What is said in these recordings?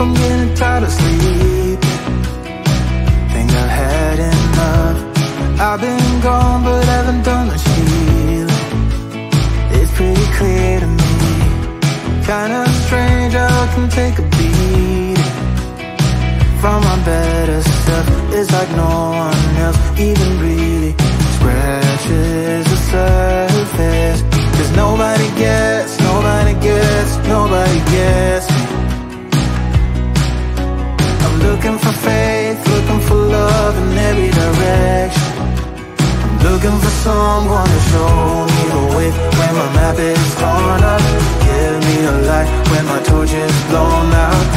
I'm getting tired of sleeping Think I've had enough. I've been gone but haven't done much healing It's pretty clear to me. Kinda strange how I can take a beating. From my better self It's like no one else even really Scratches the surface. Cause nobody gets, nobody gets, nobody gets when my torch is blown out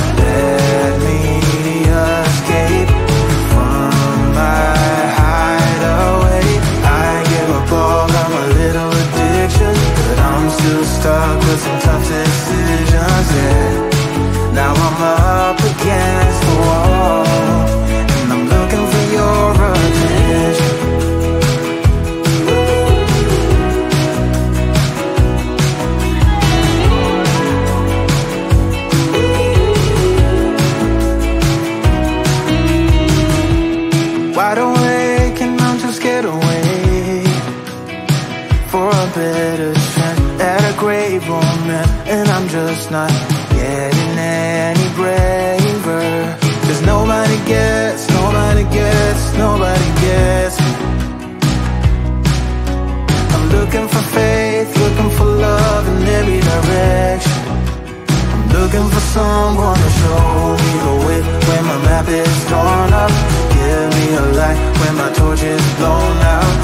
I'm too scared away. For a better chance at a great romance And I'm just not getting any braver. Cause nobody gets, nobody gets, nobody gets. Me I'm looking for faith, looking for love in every direction. I'm looking for someone to show me the way When my map is torn up a light when my torch is blown out